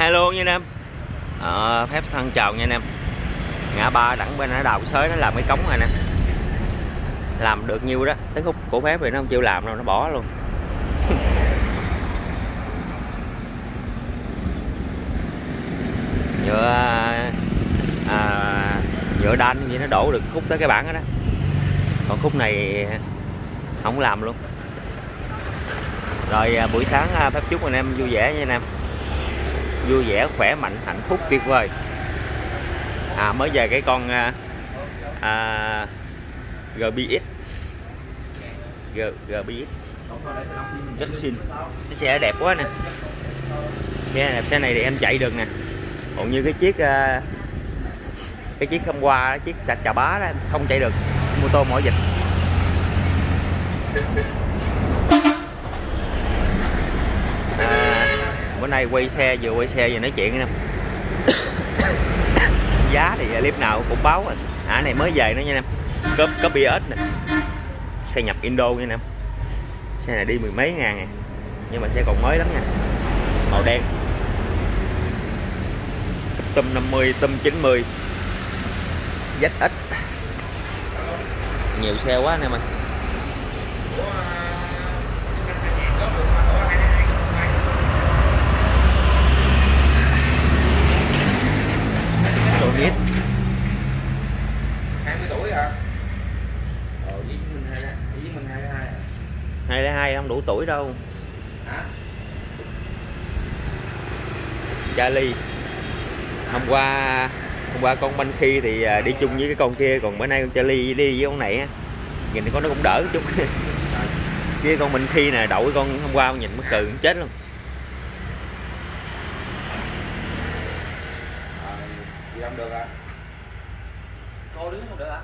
hello nha anh em. À, phép thân chào nha anh em. Ngã ba đẳng bên nó đào xới nó làm cái cống này nè. Làm được nhiêu đó. Tới khúc của phép thì nó không chịu làm đâu nó bỏ luôn. Nhựa à, nhựa đanh vậy nó đổ được khúc tới cái bảng đó, đó còn khúc này không làm luôn. Rồi à, buổi sáng à, phép chúc anh em vui vẻ nha anh em vui vẻ khỏe mạnh hạnh phúc tuyệt vời. À mới về cái con à, à, GBX G, GBX rất xinh. Cái xe đẹp quá nè. Xe đẹp xe này thì em chạy được nè. Còn như cái chiếc à, cái chiếc hôm qua chiếc chà, chà bá đó không chạy được. Mô tô mỏi dịch à, bữa nay quay xe vừa quay xe vừa nói chuyện nè. Giá thì clip nào cũng báo à này mới về nữa nha em có có BS nè. Xe nhập Indo nha em xe này đi mười mấy ngàn này. nhưng mà xe còn mới lắm nha. Màu đen. Tôm 50 tôm 90 ZX nhiều xe quá anh em ơi Sonit 20 tuổi hả? Ờ, với mình hai với mình hai hai. 202 không đủ tuổi đâu. Hả? Charlie hôm qua hôm qua con banh khi thì à, đi chung với cái con kia còn bữa nay con Charlie đi với con này á. Nhìn con nó cũng đỡ chút. Chứ con mình khi nè đậu cái con hôm qua con nhìn mất cừ chết luôn Ờ, gì không được hả? Cô đứng không được hả?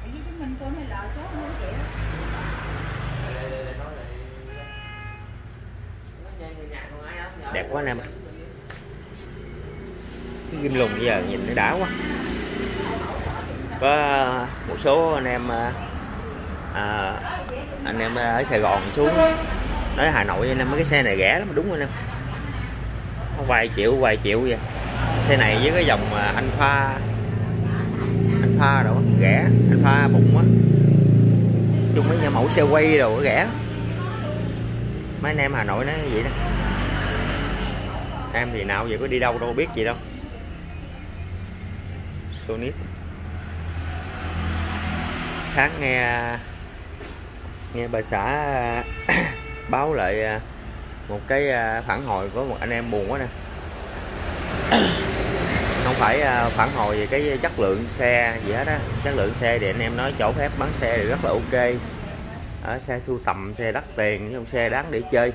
Tại vì chúng mình tôi mới lỡ số không chị đó. Đây, đây, đây, nói lại. đẹp quá anh em cái ghim lùng bây giờ nhìn nó đã quá. Có một số anh em à, à, anh em ở Sài Gòn xuống nói Hà Nội anh em mấy cái xe này rẻ lắm đúng anh em. Vài triệu vài triệu vậy. Xe này với cái dòng mà anh pha anh pha đồ rẻ anh pha bụng á chung mấy nhà mẫu xe quay đồ rẻ mấy anh em Hà Nội nói vậy đó. Em thì nào giờ có đi đâu đâu biết gì đâu. Sonic sáng nghe nghe bà xã báo lại à, một cái à, phản hồi của một anh em buồn quá nè. Không phải à, phản hồi về cái chất lượng xe gì hết á. Chất lượng xe thì anh em nói chỗ phép bán xe thì rất là ok. Ở xe sưu tầm xe đắt tiền những xe đáng để chơi.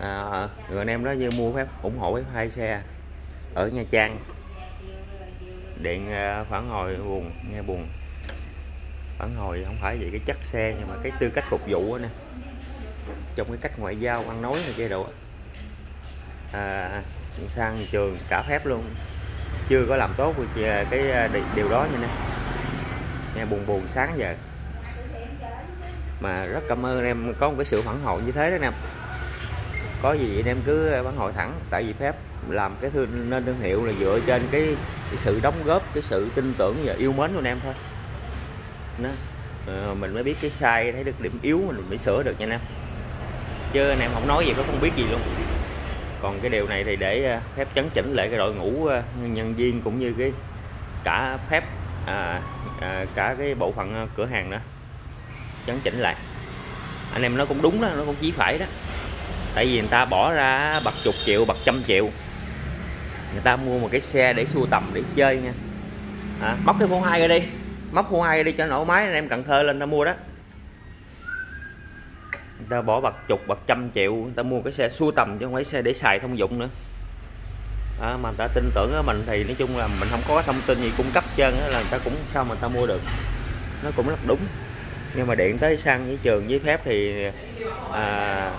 À, người anh em đó như mua phép ủng hộ phép hai xe ở Nha Trang điện à, phản hồi buồn nghe buồn. Phản hồi không phải vậy cái chất xe nhưng mà cái tư cách phục vụ nè. Trong cái cách ngoại giao ăn nói này kia độ à, sang trường cả phép luôn. Chưa có làm tốt à, cái à, điều đó như nè. Nghe buồn buồn sáng giờ. Mà rất cảm ơn em có một cái sự phản hồi như thế đó nè có gì anh em cứ phản hồi thẳng. Tại vì phép làm cái thương nên thương hiệu là dựa trên cái, cái sự đóng góp cái sự tin tưởng và yêu mến của anh em thôi. Đó. Ờ, mình mới biết cái sai thấy được điểm yếu mình mới sửa được nha anh em. Chứ anh em không nói gì có không biết gì luôn. Còn cái điều này thì để ờ, phép chấn chỉnh lại cái đội ngũ ờ, nhân viên cũng như cái cả phép à, à, cả cái bộ phận ờ, cửa hàng đó chấn chỉnh lại. Anh em nó cũng đúng đó nó cũng chỉ phải đó tại vì người ta bỏ ra bạc chục triệu bạc trăm triệu. Người ta mua một cái xe để sưu tầm để chơi nha. À, móc cái phone hai ra đi. Móc phone hai ra đi cho nổ máy anh em cần thơ lên ta mua đó. Người ta bỏ bạc chục bạc trăm triệu người ta mua cái xe sưu tầm chứ không phải xe để xài thông dụng nữa. À, mà người ta tin tưởng ở mình thì nói chung là mình không có thông tin gì cung cấp chân là người ta cũng sao mà người ta mua được. Nó cũng rất đúng. Nhưng mà điện tới xăng với trường với phép thì à,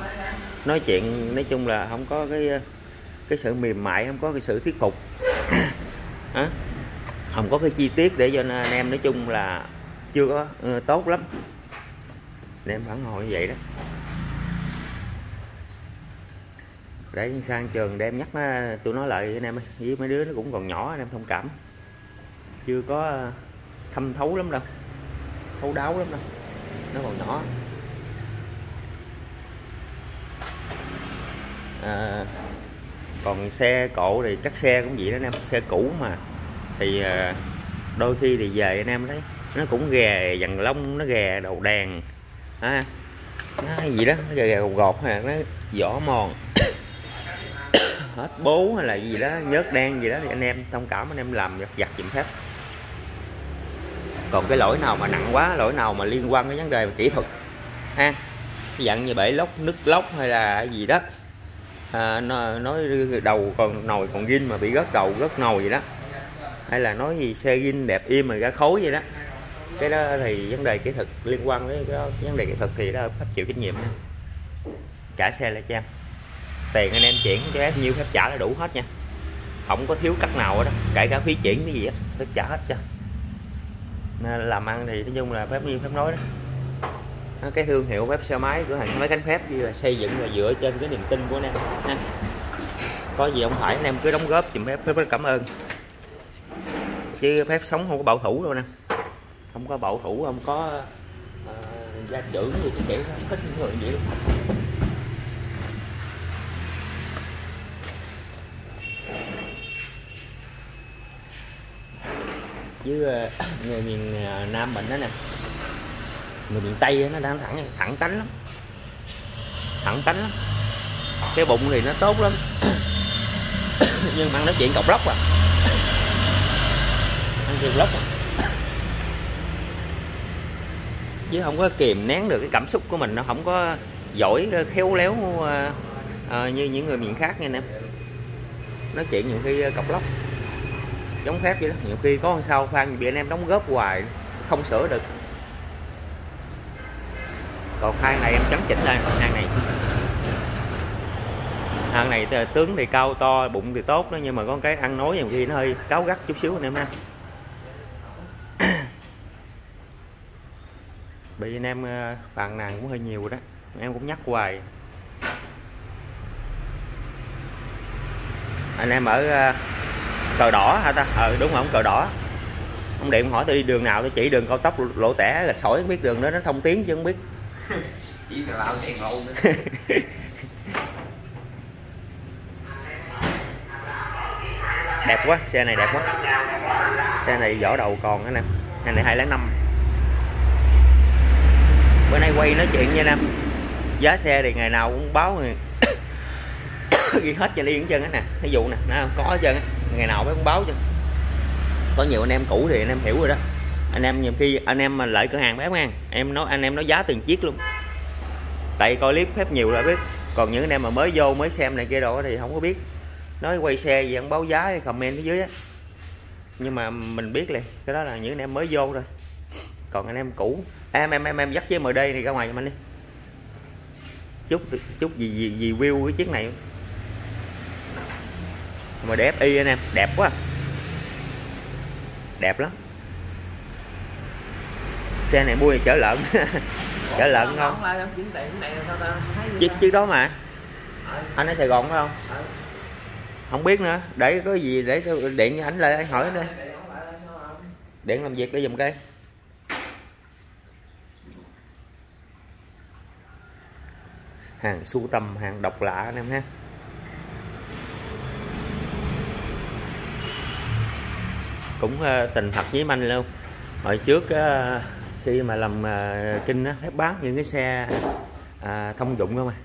nói chuyện nói chung là không có cái cái sự mềm mại không có cái sự thuyết phục. À, không có cái chi tiết để cho anh em nói chung là chưa có uh, tốt lắm. Anh em phản hồi như vậy đó. Để sang trường đem nhắc nó tụi nó lại anh em ơi. với mấy đứa nó cũng còn nhỏ anh em thông cảm. Chưa có ờ, thâm thấu lắm đâu. Thấu đáo lắm đâu. Nó còn nhỏ. À, còn xe cộ thì chắc xe cũng vậy đó anh em xe cũ mà. Thì à, đôi khi thì về anh em thấy nó cũng ghè dằn lông nó ghè đầu đèn à, nó gì đó nó ghè ghè gột gột hay nó vỏ mòn. Hết bố hay là gì đó nhớt đen gì đó thì anh em thông cảm anh em làm giặt giặt giùm phép. Còn cái lỗi nào mà nặng quá lỗi nào mà liên quan đến vấn đề kỹ thuật ha? Dặn như bể lốc nứt lốc hay là gì đó à, nó nói đầu còn nồi còn gin mà bị gất đầu gất nồi gì đó. Hay là nói gì xe gin đẹp im mà ra khối vậy đó. Cái đó thì vấn đề kỹ thuật liên quan với cái, đó, cái vấn đề kỹ thuật thì đó phải chịu trách nhiệm. Nha trả xe lại cho em. Tiền anh em chuyển cho em nhiêu phép trả là đủ hết nha. Không có thiếu cắt nào hết đó kể cả phí chuyển cái gì hết phép trả hết cho. Nên làm ăn thì nói chung là phép nhiêu phép nói đó cái thương hiệu web xe máy cửa hàng xe máy cánh phép như là xây dựng là dựa trên cái niềm tin của anh em ha. Có gì không phải anh em cứ đóng góp dùm phép phép rất cảm ơn. Chứ phép sống không có bảo thủ đâu nè. Không có bảo thủ không có uh, gia trưởng gì cái kiểu không thích những người vậy luôn với ờ, người miền ờ, Nam mình đó nè người miền Tây nó đang thẳng thẳng tánh lắm. Thẳng tánh lắm. Cái bụng thì nó tốt lắm. Nhưng mà ăn nói chuyện cọc lóc à. Ăn chuyện lóc à. Chứ không có kìm nén được cái cảm xúc của mình nó không có giỏi ờ, khéo léo à, như những người miền khác nha anh em nói chuyện nhiều khi cọc lóc. Giống phép vậy đó. Nhiều khi có sao khoan bị anh em đóng góp hoài không sửa được còn hai này em chấn chỉnh lên hang này. Hang này tướng thì cao, to, bụng thì tốt đó, nhưng mà có cái ăn nói nhiều khi nó hơi cáo gắt chút xíu anh em ha. Bị anh em ờ, phàn nàn cũng hơi nhiều đó. Em cũng nhắc hoài. Anh em ở ờ, cờ đỏ hả ta? Ờ đúng rồi, ông cờ đỏ. Ông điện hỏi tôi đi đường nào, tôi chỉ đường cao tốc lộ tẻ gạch sỏi, không biết đường đó nó thông tiếng chứ không biết. chỉ là lao đèn nữa đẹp quá, xe này đẹp quá. Xe này vỏ đầu còn anh em xe này hai năm. Bữa nay quay nói chuyện nha em giá xe thì ngày nào cũng báo rồi. Ghi hết cho liên hết trơn á nè. Ví dụ nè nó có hết trơn á. Ngày nào mới cũng báo chứ có nhiều anh em cũ thì anh em hiểu rồi đó anh em nhiều khi, anh em mà lại cửa hàng bán ngang, em nói, anh em nói giá từng chiếc luôn. Tại coi clip phép nhiều là biết. Còn những anh em mà mới vô, mới xem này kia đồ thì không có biết. Nói quay xe gì ăn báo giá thì comment phía dưới á. Nhưng mà mình biết liền, cái đó là những anh em mới vô rồi còn anh em cũ, em em em em dắt với md này ra ngoài cho anh đi. Chút chút gì gì gì view cái chiếc này. Mà đẹp y anh em, đẹp quá. Đẹp lắm xe này mua thì chở lợn. Chở lợn không chiếc chiếc đó. mà. Anh ở sài gòn phải không? Không biết nữa. Để có gì để điện cho anh lại anh hỏi đây điện làm việc để dùm cây hàng sưu tầm hàng độc lạ anh em ha. Cũng uh, tình thật với anh luôn. Hồi trước uh, khi mà làm à, kinh á phép bán những cái xe à, thông dụng không à?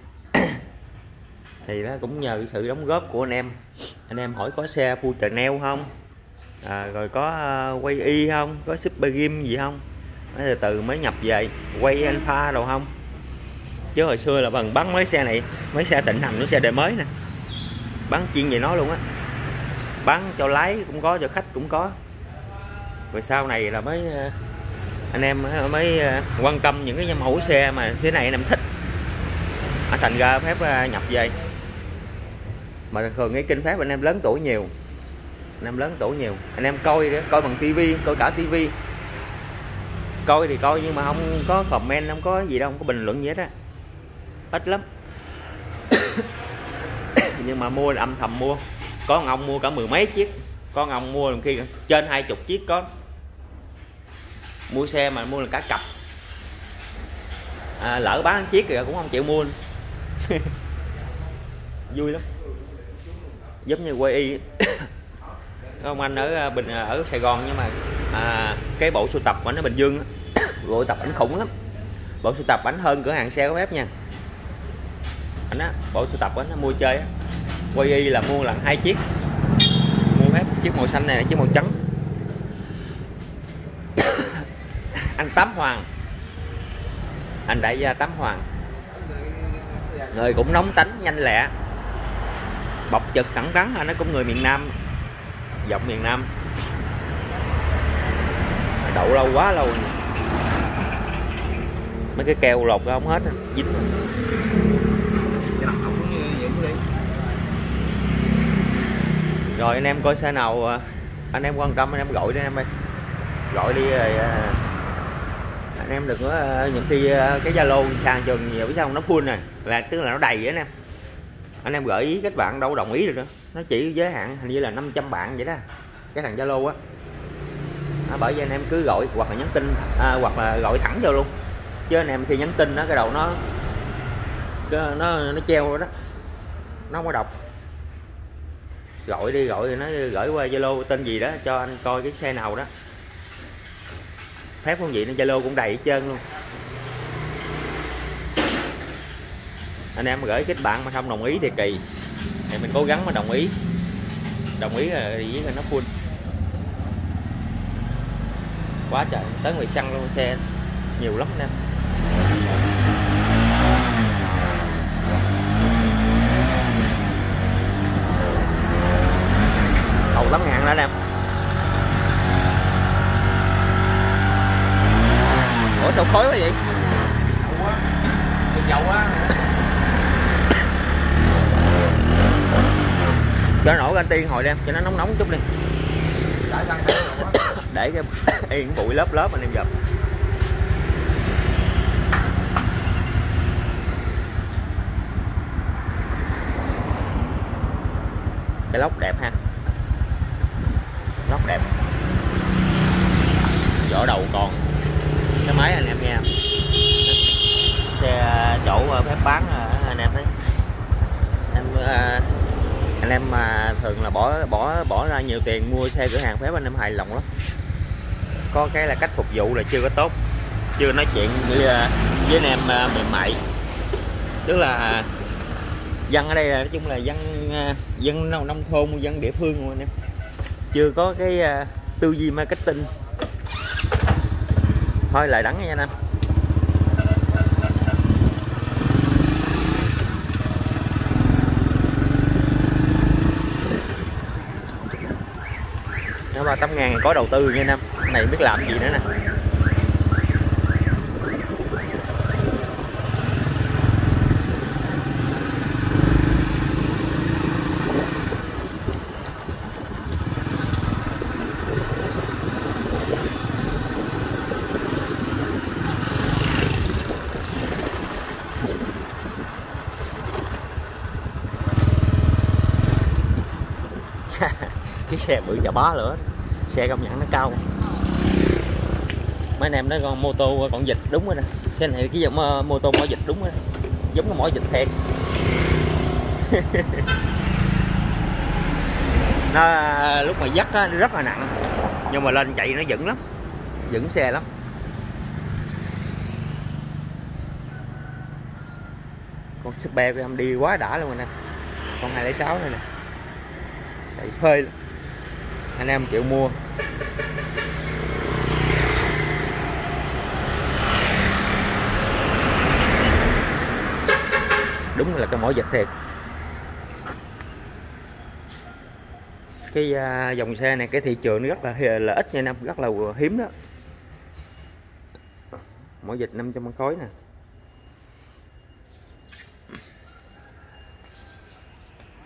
Thì đó cũng nhờ sự đóng góp của anh em. Anh em hỏi có xe full neo không? À, rồi có uh, quay y không? Có super game gì không? Từ từ mới nhập về quay alpha đâu không? Chứ hồi xưa là bằng bắn mấy xe này mấy xe tịnh hành nó xe đời mới nè. Bán chuyên về nó luôn á. Bán cho lái cũng có cho khách cũng có. Rồi sau này là mới à, anh em ờ, mới ờ, quan tâm những cái mẫu xe mà thế này anh em thích. À, thành ra phép ờ, nhập về. Mà thường cái kinh phép anh em lớn tuổi nhiều. Anh em lớn tuổi nhiều. Anh em coi coi bằng tivi coi cả tivi coi thì coi nhưng mà không có comment không có gì đâu không có bình luận gì hết á. Ít lắm. Nhưng mà mua là âm thầm mua. Có ông mua cả mười mấy chiếc. Có ông mua làm khi trên hai chục chiếc có mua xe mà mua là cả cặp à, lỡ bán chiếc rồi cũng không chịu mua. Vui lắm. Giống như quay y. Ông anh ở à, bình à, ở sài gòn nhưng mà à, cái bộ sưu tập của anh ở bình dương bộ sưu tập ảnh khủng lắm. Bộ sưu tập ảnh hơn cửa hàng xe có phép nha. Anh á bộ sưu tập anh mua chơi á. Quay y là mua lần hai chiếc. Mua phép chiếc màu xanh này chiếc màu trắng. Anh tám hoàng. Anh đại gia tám hoàng. Người cũng nóng tánh, nhanh lẹ. Bọc trực thẳng rắn anh nó cũng người miền nam. Giọng miền nam. Đậu lâu quá lâu rồi. mấy cái keo lột ra không hết dính rồi. Anh em coi xe nào à, anh em quan tâm, anh em gọi đi anh em ơi. Gọi đi rồi à, anh em đừng có ờ, những khi ờ, cái zalo sàn chừng nhiều biết sao nó full này là tức là nó đầy vậy anh em. Anh em gợi ý các bạn đâu đồng ý được nữa. Nó chỉ giới hạn hình như là 500 bạn vậy đó cái thằng zalo á. À, bởi vì anh em cứ gọi hoặc là nhắn tin à, hoặc là gọi thẳng vô luôn. Chứ anh em khi nhắn tin đó cái đầu nó cái, nó nó treo rồi đó nó không có đọc. Gọi đi gọi thì nó gửi qua zalo tên gì đó cho anh coi cái xe nào đó phép không vậy? Nó zalo cũng đầy hết trơn luôn. Anh em gửi kết bạn mà không đồng ý thì kỳ. Thì mình cố gắng mà đồng ý. Đồng ý là với là nó full. Quá trời, tới người xăng luôn, xe nhiều lắm anh em. Đầu 8 ngàn đó anh em. Sao khói quá vậy? Được dầu á. cho nổ cái tiên hồi đem cho nó nóng nóng chút đi. Dầu để cái yên bụi lớp lớp anh em dập. Cái lốc đẹp ha lốc đẹp vỏ đầu còn cái máy anh em nghe xe chỗ ờ, phép bán ờ, anh em thấy em ờ, anh em mà thường là bỏ bỏ bỏ ra nhiều tiền mua xe cửa hàng phép anh em hài lòng lắm. Có cái là cách phục vụ là chưa có tốt chưa nói chuyện với, với anh em mềm mại. Tức là dân ở đây là nói chung là dân dân nông nông thôn dân địa phương luôn anh em. Chưa có cái tư duy marketing. Thôi lại đắng nha anh em. Nó ba tám ngàn có đầu tư nha anh em. Này biết làm gì nữa nè. Cái xe bự chà bá nữa xe công nhận nó cao. Mấy anh em nói con mô tô còn dịch đúng rồi nè. Xe này cái dòng mô, mô tô mỏ dịch đúng rồi nè. giống cái mỏ dịch thiệt. Nó lúc mà dắt á, nó rất là nặng. Nhưng mà lên chạy nó vững lắm. Vững xe lắm. Con super của em đi quá đã luôn rồi nè. Con 206 này nè. Chạy phê lắm anh em chịu mua. Đúng là cái mỏ dịch thiệt. Cái à, dòng xe này, cái thị trường nó rất là là ít nha anh em, rất là hiếm đó. Mỗi dịch 500 con khối nè.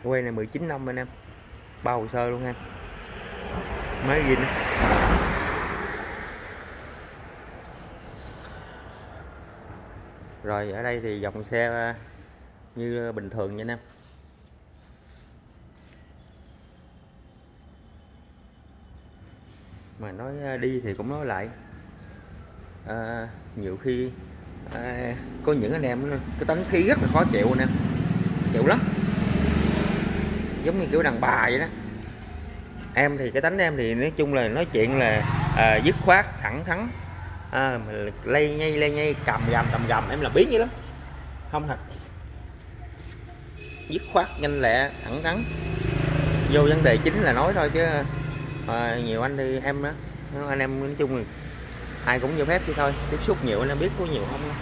Quay này 19 năm anh em. Bao hồ sơ luôn em mới gì nữa rồi ở đây thì dòng xe ờ, như bình thường nha anh em mà nói ờ, đi thì cũng nói lại. À, nhiều khi à, có những anh em cái tánh khí rất là khó chịu anh em chịu lắm. Giống như kiểu đàn bà vậy đó em thì cái tính em thì nói chung là nói chuyện là à, dứt khoát thẳng thắn. À, lây nhây lây nhây cầm gầm cầm gầm em là biết vậy lắm. Không thật. Dứt khoát nhanh lẹ thẳng thắn. Vô vấn đề chính là nói thôi chứ à, nhiều anh thì em đó anh em nói chung là ai cũng vô phép chứ thôi. Tiếp xúc nhiều anh em biết có nhiều không đâu.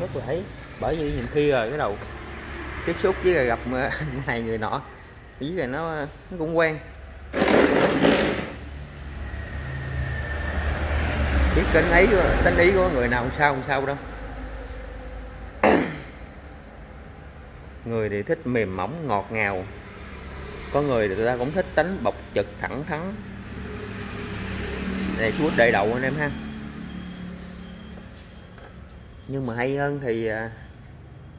rất là ấy. Bởi vì nhìn khi rồi cái đầu tiếp xúc với gặp người này người nọ với rồi nó nó cũng quen biết tính ấy tính ý của người nào không sao không sao đâu. Người thì thích mềm mỏng, ngọt ngào. Có người thì người ta cũng thích tính bộc trực thẳng thắn. Này suốt đầy đầu anh em ha. Nhưng mà hay hơn thì à,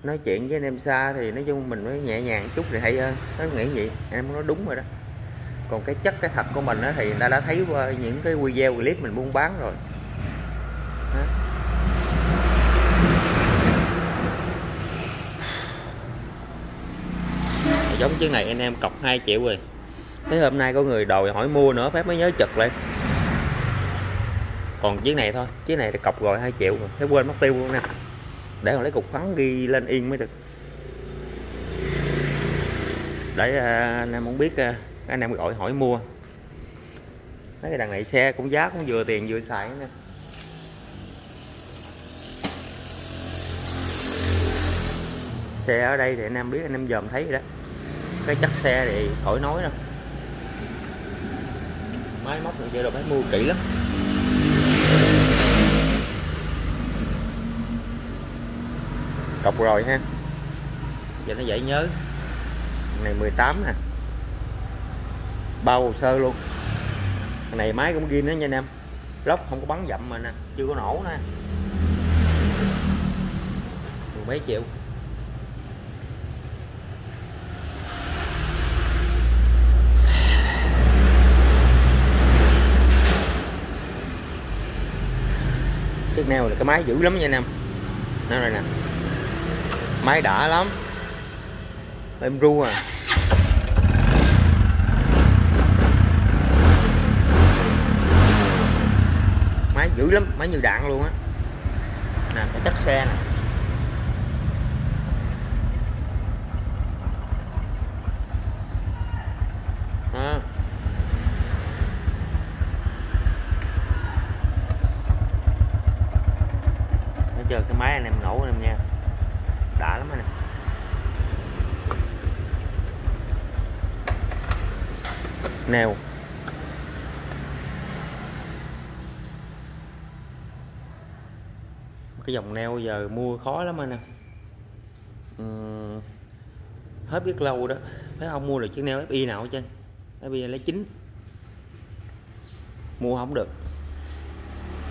nói chuyện với anh em xa thì nói chung mình nói nhẹ nhàng chút thì hay hơn. Nó nghĩ vậy em nói đúng rồi đó còn cái chất, cái thật của mình thì người ta đã thấy qua những cái video clip mình buôn bán rồi. Đó. giống chiếc này anh em cọc 2 triệu rồi. Tới hôm nay có người đòi hỏi mua nữa, phép mới nhớ chật lại. Còn chiếc này thôi chiếc này thì cọc rồi 2 triệu rồi. Thế quên mất tiêu luôn nè. Để còn lấy cục phấn ghi lên yên mới được. Để à, anh em muốn biết à, anh em gọi hỏi mua. Mấy cái đằng này xe cũng giá cũng vừa tiền vừa xài nè. Xe ở đây thì anh em biết, anh em dòm thấy rồi đó. Cái chất xe thì khỏi nói đâu. Máy móc này chơi đồ phải mua kỹ lắm. Cọc rồi ha. Giờ nó dễ nhớ. Này 18 nè bao hồ sơ luôn. Cái này máy cũng ghi nữa nha anh em. Lốc không có bắn dậm mà nè, chưa có nổ nè. Mười mấy triệu. Chiếc neo là cái máy dữ lắm nha anh em. Nó đây nè. Máy đã lắm. Em ru à. Máy dữ lắm máy như đạn luôn á. Nè, cái chất xe nè. Đó. Nói chưa cái máy anh em nổ anh em nha. Đã lắm anh em. Neo cái dòng neo giờ mua khó lắm anh em uhm, hết biết lâu đó. Phải không? Mua được chiếc neo FI nào hết trơn. FI lấy chín. Mua không được.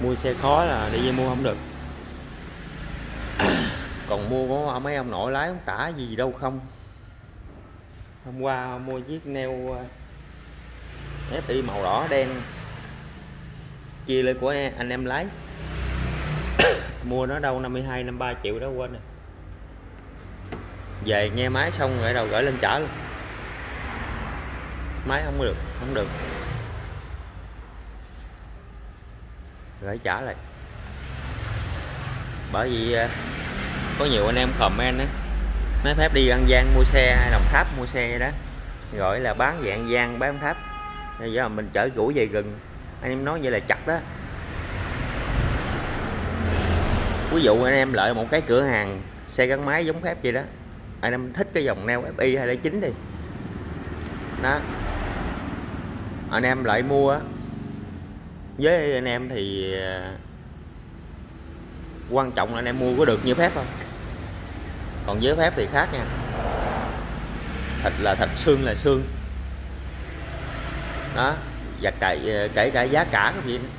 Mua xe khó là đi về mua không được. Còn mua có mấy ông nội lái không tả gì đâu không. Hôm qua mua chiếc neo uh, FI màu đỏ đen. Chia lên của anh em lái mua nó đâu 52 53 triệu đó, quên rồi. Về nghe máy xong rồi đầu gửi lên trả luôn. Máy không được không được. Gửi trả lại. Bởi vì à, có nhiều anh em comment á nói phép đi An Giang mua xe hay Đồng Tháp mua xe đó, gọi là bán dạng Giang bán Tháp. Bây giờ mình chở gũi về gần anh em nói vậy là chặt đó. Ví dụ anh em lợi một cái cửa hàng xe gắn máy giống phép vậy đó. Anh em thích cái dòng neo FI 209 đi. Đó. Anh em lại mua với anh em thì à, quan trọng là anh em mua có được như phép không? Còn với phép thì khác nha. Thịt là thịt xương là xương. Đó. Và kể, kể à, cả giá cả cái gì nữa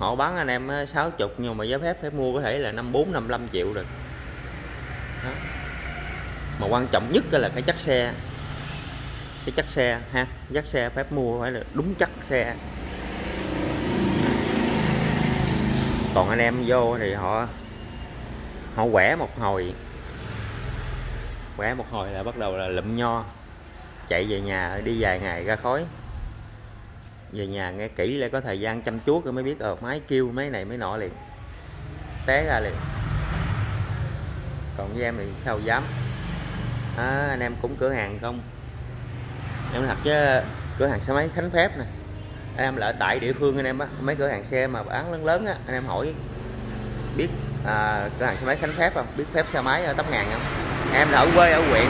họ bán anh em 60 nhưng mà giá phép phải mua có thể là 54 55 triệu rồi. Đó. mà quan trọng nhất là cái chất xe. Cái chất xe, ha chất xe phép mua phải là đúng chất xe. Còn anh em vô thì họ họ quẻ một hồi. Quẻ một hồi là bắt đầu là lụm nho. Chạy về nhà đi vài ngày ra khói về nhà nghe kỹ lại có thời gian chăm chuốt rồi mới biết ờ máy kêu máy này máy nọ liền. Té ra liền. Còn với em thì sao dám? À, anh em cũng cửa hàng không? Em thật chứ cửa hàng xe máy khánh phép nè. Anh em lại tại địa phương anh em á mấy cửa hàng xe mà bán lớn lớn á anh em hỏi. Biết à, cửa hàng xe máy khánh phép không? Biết phép xe máy ở tấm ngàn không? Em là ở quê ở huyện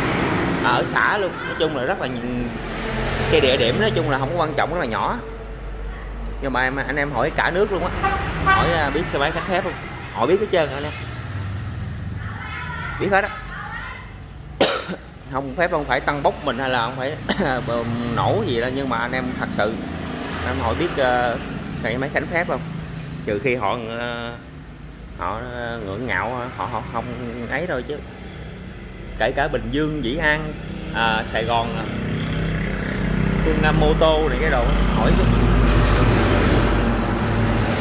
ở xã luôn. Nói chung là rất là cây cái địa điểm nói chung là không có quan trọng rất là nhỏ nhưng mà em anh em hỏi cả nước luôn á. Hỏi à, biết xe máy khánh phép không? Họ biết hết trơn anh em. Biết hết á. Không phép không phải tăng bốc mình hay là không phải nổ gì đâu nhưng mà anh em thật sự anh em hỏi biết uh, máy khánh phép không? Trừ khi họ uh, họ à, ngưỡng ngạo họ, họ không ấy thôi chứ. Kể cả Bình Dương Dĩ An à, Sài Gòn à, Phương Nam mô tô này cái đồ hỏi chứ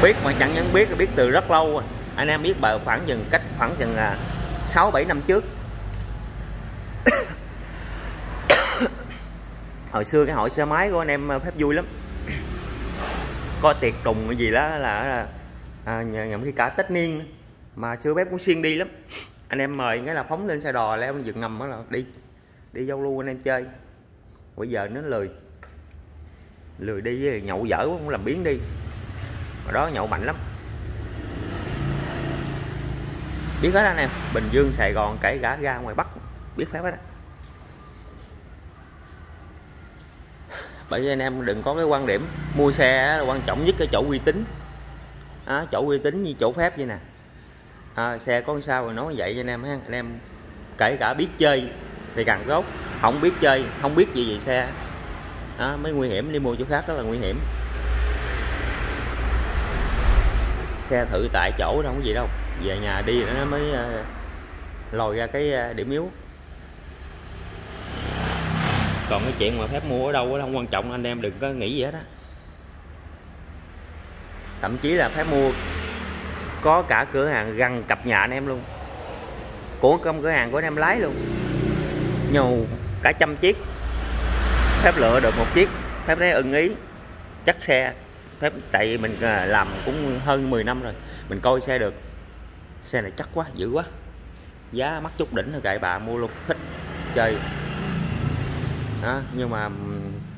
biết mà chẳng những biết biết từ rất lâu rồi. Anh em biết bờ khoảng chừng cách khoảng chừng à, sáu bảy năm trước. Hồi xưa cái hội xe máy của anh em à, phép vui lắm. Có tiệc trùng cái gì đó là, là à, nhậm khi cả tết niên mà xưa bếp cũng xuyên đi lắm. Anh em mời cái là phóng lên xe đò leo lên giường ngầm đó là đi đi giao lưu anh em chơi. Bây giờ nó lười. Lười đi với nhậu dở cũng làm biến đi hồi đó nhậu mạnh lắm. Biết hết anh em bình dương sài gòn kể cả ra ngoài bắc biết phép hết á. Bởi vì anh em đừng có cái quan điểm mua xe là quan trọng nhất cái chỗ uy tín. À, chỗ uy tín như chỗ phép vậy nè. À, xe có sao rồi nói vậy cho anh em ha. Anh em kể cả biết chơi thì càng tốt. Không biết chơi không biết gì về xe à, mới nguy hiểm đi mua chỗ khác rất là nguy hiểm. Xe thử tại chỗ đâu có gì đâu. Về nhà đi nó mới ờ, lòi ra cái ờ, điểm yếu. Còn cái chuyện mà phép mua ở đâu đó không quan trọng, anh em đừng có nghĩ gì hết á. Thậm chí là phép mua có cả cửa hàng gần cặp nhà anh em luôn. Của công cửa hàng của anh em lái luôn. Nhiều cả trăm chiếc. Phép lựa được một chiếc. Phép đấy ưng ý. Chắc xe tại vì mình à, làm cũng hơn 10 năm rồi. Mình coi xe được. Xe này chắc quá dữ quá. Giá mắc chút đỉnh thôi kệ bà mua luôn thích chơi. Đó nhưng mà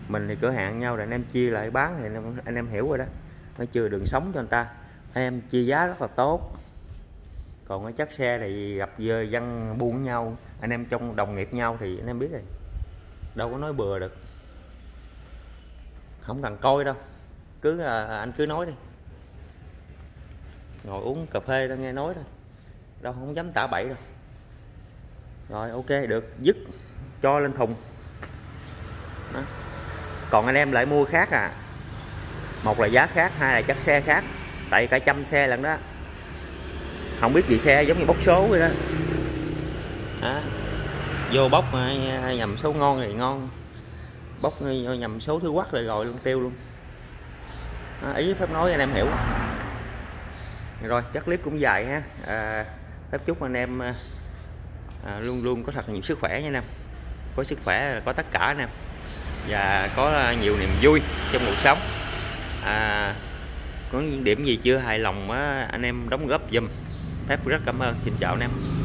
mình thì cửa hàng nhau rồi anh em chia lại bán thì anh em, anh em hiểu rồi đó. Nó chưa đường sống cho người ta. Anh em chia giá rất là tốt. Còn cái chắc xe thì gặp dơ dân buôn với nhau anh em trong đồng nghiệp nhau thì anh em biết rồi. Đâu có nói bừa được. Không cần coi đâu cứ à, anh cứ nói đi. Ngồi uống cà phê đó nghe nói thôi. Đâu không dám tả bậy đâu. Rồi ok được. Dứt. Cho lên thùng. Đó. còn anh em lại mua khác à. Một là giá khác hai là chất xe khác. Tại cả trăm xe lần đó. Không biết gì xe giống như bốc số vậy đó. À, vô bốc mà nhầm số ngon thì ngon. Bốc nhầm số thứ quắc rồi rồi luôn tiêu luôn. À, ý phép nói anh em hiểu. Rồi chắc clip cũng dài ha. À, phép chúc anh em à, à, luôn luôn có thật nhiều sức khỏe nha anh em. Có sức khỏe là có tất cả anh em. Và có nhiều niềm vui trong cuộc sống. À, có những điểm gì chưa hài lòng á, anh em đóng góp giùm. Phép rất cảm ơn. Xin chào anh em.